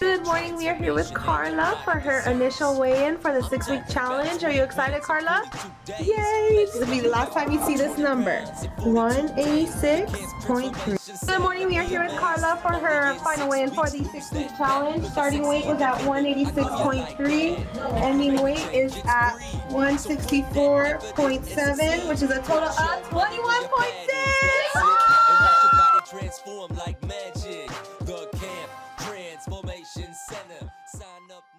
Good morning. We are here with Carla for her initial weigh-in for the six-week challenge. Are you excited, Carla? Yay! This will be the last time you see this number. 186.3. Good morning. We are here with Carla for her final weigh-in for the six-week challenge. Starting weight was at 186.3. Ending weight is at 164.7, which is a total of 20 like magic. The Camp Transformation Center. Sign up.